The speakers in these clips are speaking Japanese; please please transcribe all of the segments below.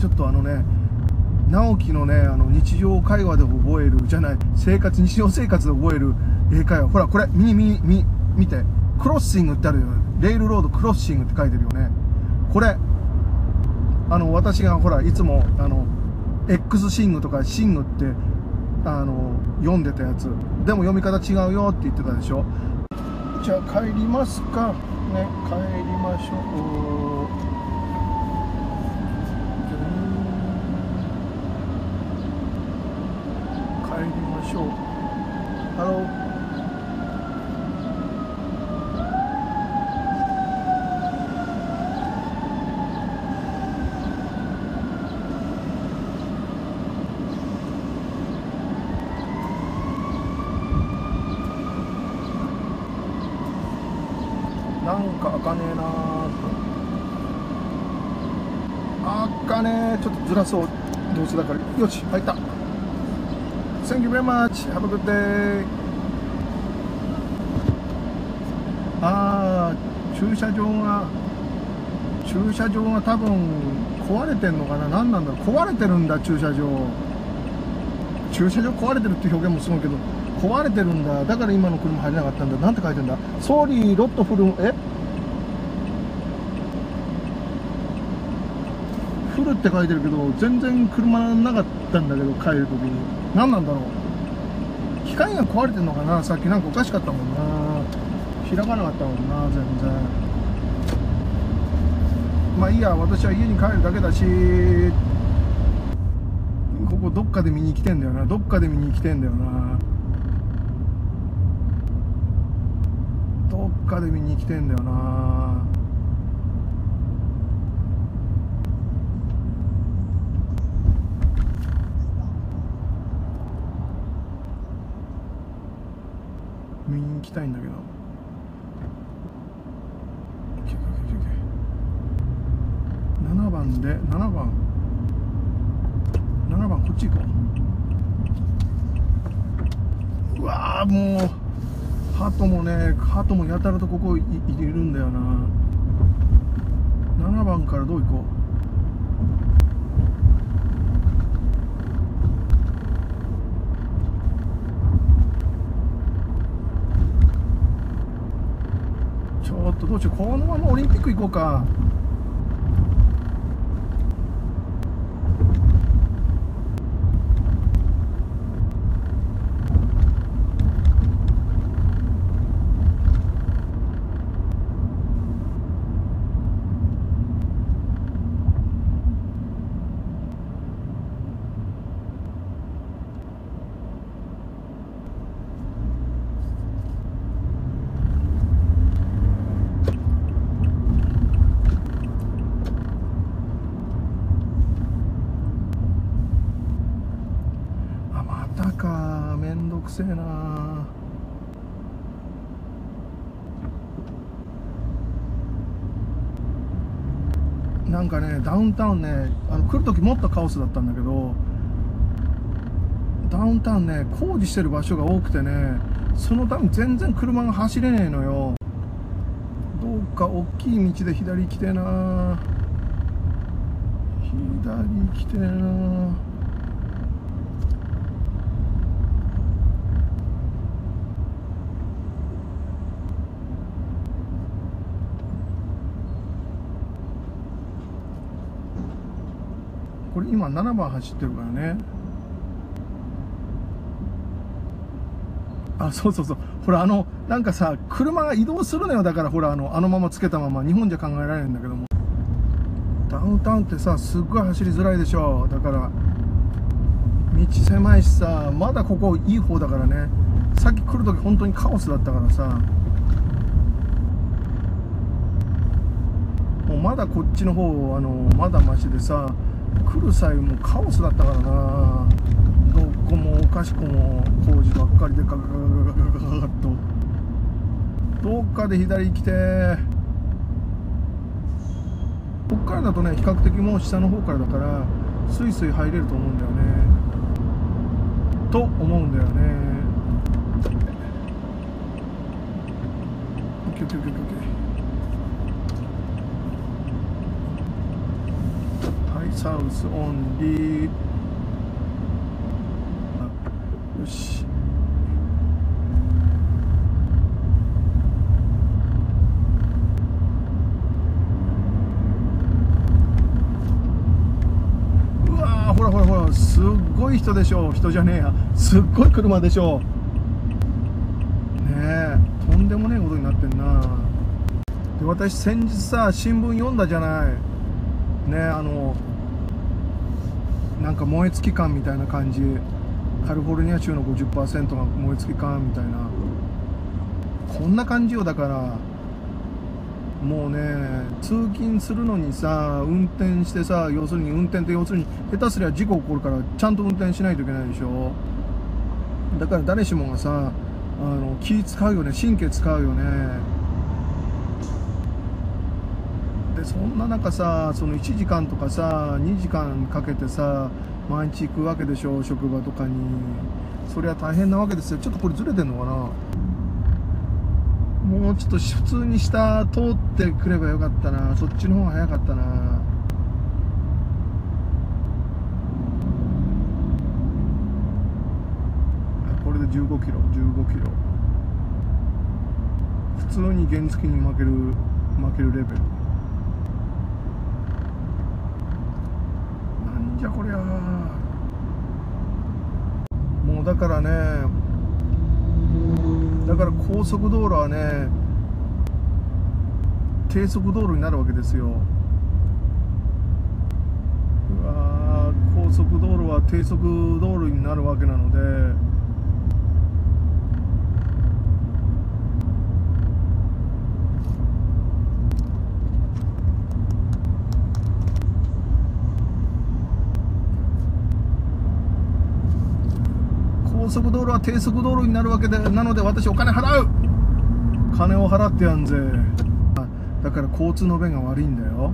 ちょっとあのね直樹のねあの日常会話で覚えるじゃない生活日常生活で覚える英会話。ほらこれ見見見見て。クロッシングってあるよレールロードクロッシングって書いてるよね。これあの私がほらいつもあの X シングとかシングってあの読んでたやつ。でも読み方違うよって言ってたでしょ。じゃあ帰りますか。ね帰りましょう帰りましょう。ハローなんか開かねえなーと。開かねちょっとずらそう。どうせだから。よし開いた。Thank you very much. Have a good day. あー駐車場が駐車場が多分壊れてんのかな何なんだろう壊れてるんだ駐車場駐車場壊れてるって表現もすごいけど壊れてるんだだから今の車入れなかったんだなんて書いてんだ Sorry lot full え full って書いてるけど全然車なかったんだけど帰る時に。何なんだろう。機械が壊れてんのかな。さっきなんかおかしかったもんな。開かなかったもんな全然。まあいいや私は家に帰るだけだしここどっかで見に来てんだよな。どっかで見に来てんだよな。どっかで見に来てんだよな。見に行きたいんだけど。7番で7番。7番こっち行こう。うわーもう鳩もね鳩もやたらとここいいるんだよな。7番からどう行こうちょっとどうしようこのままオリンピック行こうか。かめんどくせえな。なんかねダウンタウンねあの来る時もっとカオスだったんだけどダウンタウンね工事してる場所が多くてねそのため全然車が走れねえのよ。どうか大きい道で左来てえな。左来てえな。これ今7番走ってるからね。あそうそうそう。ほらあのなんかさ車が移動するのよ。だからほらあのあのままつけたまま。日本じゃ考えられないんだけども。ダウンタウンってさすっごい走りづらいでしょ。だから道狭いしさまだここいい方だからね。さっき来る時本当にカオスだったからさ。もうまだこっちの方あのまだマシでさ。来る際もカオスだったからな。どこもおかしくも工事ばっかりでガガガガガガガガッとどっかで左来てこっからだとね比較的もう下の方からだからスイスイ入れると思うんだよねと思うんだよねオサウスオンリーよしうわほらほらほらすっごい人でしょ人じゃねえや。すっごい車でしょねえとんでもねえことになってんな。で私先日さ新聞読んだじゃない。ねあのなんか燃え尽き感みたいな感じ。カリフォルニア州の50%が燃え尽き感みたいな。こんな感じよだから。もうね通勤するのにさ運転してさ要するに運転って要するに下手すりゃ事故起こるからちゃんと運転しないといけないでしょ。だから誰しもがさあの気使うよね神経使うよね。でそんな中さその1時間とかさ2時間かけてさ毎日行くわけでしょ職場とかに。そりゃ大変なわけですよ。ちょっとこれずれてんのかな？もうちょっと普通に下通ってくればよかったな。そっちの方が早かったな。これで15キロ。15キロ。普通に原付に負ける負けるレベルなんじゃこりゃ。もうだからね。だから高速道路はね低速道路になるわけですよ。うわ高速道路は低速道路になるわけなので。速道路は低速道路になるわけでなので私お金払う。金を払ってやんぜ。だから交通の便が悪いんだよ。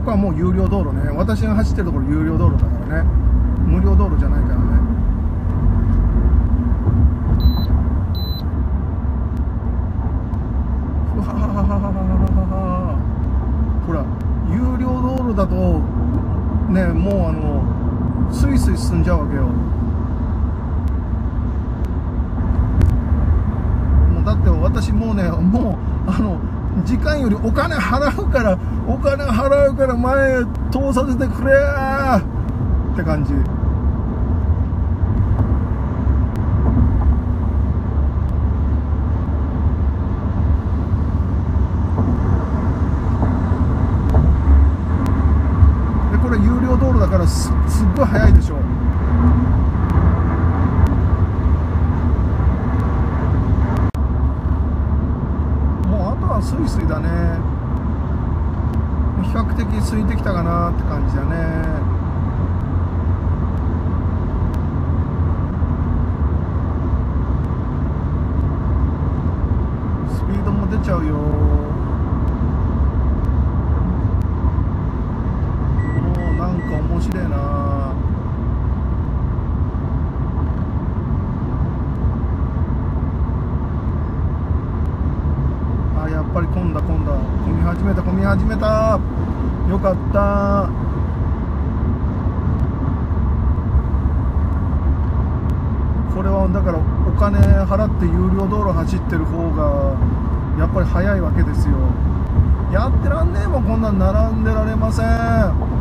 ここはもう有料道路ね。私が走ってるところ有料道路だからね。無料道路じゃないからほら有料道路だとねもうあのスイスイ進んじゃうわけよ。もうだって私もうねもうあの時間よりお金払うからお金払うから前通させてくれって感じでこれ有料道路だからすっごい早いでしょもうあとはスイスイだね比較的空いてきたかなって感じだねスピードも出ちゃうよもうなんか面白いなあやっぱり混んだ混んだ混み始めた混み始めた。よかった。これはだからお金払って有料道路走ってる方がやっぱり早いわけですよ。やってらんねえもんこんなん並んでられません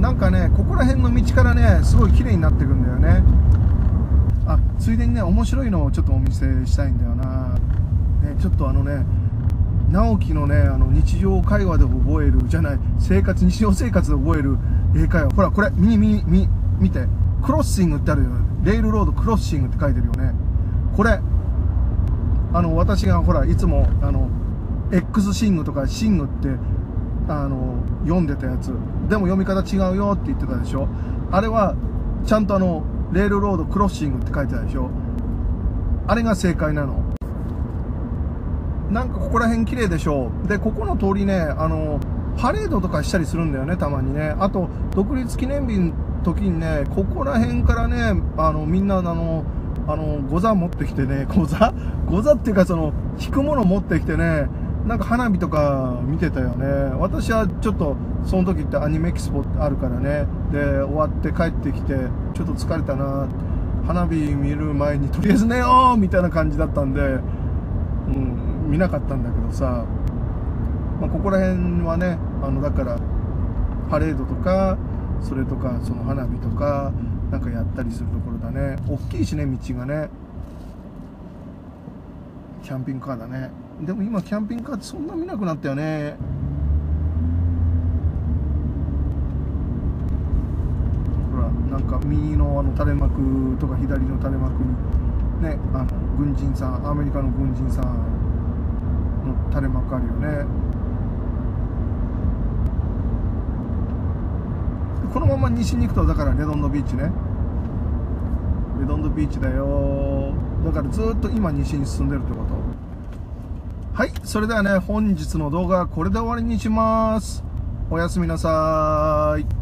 なんかねここら辺の道からねすごい綺麗になっていくんだよね。あついでにね面白いのをちょっとお見せしたいんだよな、ね、ちょっとあのね直樹のねあの日常会話で覚えるじゃない生活日常生活で覚える英会話。ほらこれ見見見見て。クロッシングってあるよレールロードクロッシングって書いてるよね。これあの私がほらいつもあの X シングとかシングってあの読んでたやつ。でも読み方違うよって言ってたでしょ。あれはちゃんとあのレールロードクロッシングって書いてたでしょ。あれが正解なの。なんかここら辺綺麗でしょでここの通りねあのパレードとかしたりするんだよねたまにね。あと独立記念日の時にねここら辺からねあのみんなあのあのゴザ持ってきてねゴザゴザっていうかその引くもの持ってきてねなんか花火とか見てたよね。私はちょっとその時ってアニメエキスポあるからね。で終わって帰ってきてちょっと疲れたな。花火見る前にとりあえず寝ようみたいな感じだったんで、うん、見なかったんだけどさ、まあ、ここら辺はねあのだからパレードとかそれとかその花火とかなんかやったりするところだね。大きいしね道がね。キャンピングカーだね。でも今キャンピングカーってそんな見なくなったよね。ほらなんか右のあの垂れ幕とか左の垂れ幕にねあの軍人さんアメリカの軍人さんの垂れ幕あるよね。このまま西に行くとだからレドンドビーチね。レドンドビーチだよ。だからずっと今西に進んでるってこと。はいそれではね本日の動画はこれで終わりにします。おやすみなさーい。